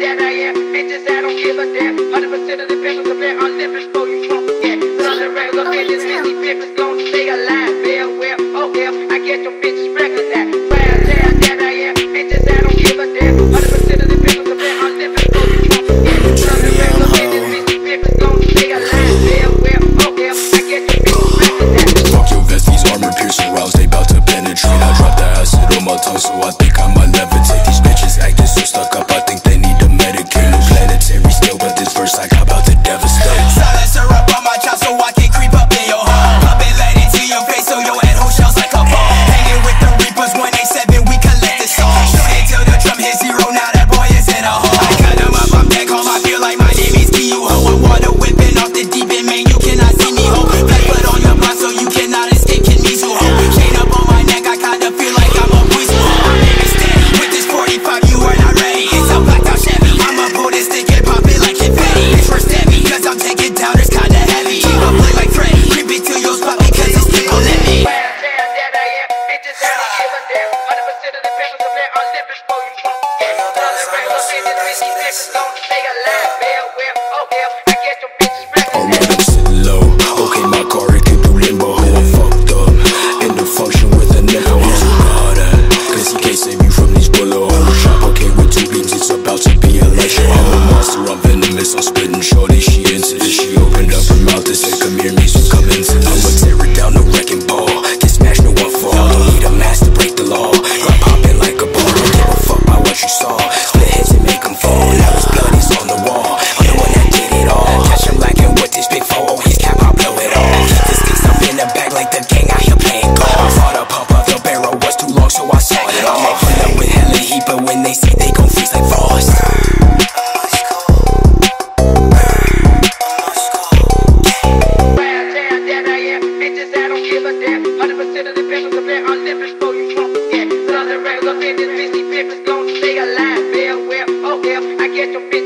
that I am. Bitches, don't give a damn. 100% of the people that I'm living for you. Yeah, oh, don't stay alive. I'm. Okay, my car, it do limbo. Fucked up. Function with a Cause he can't save you from these. Okay, with two it's about to be a. I'm a monster, I'm venomous, I'm spitting. steps before you come to get. Regular business, busy gonna stay alive. Farewell, oh well, I guess you'll.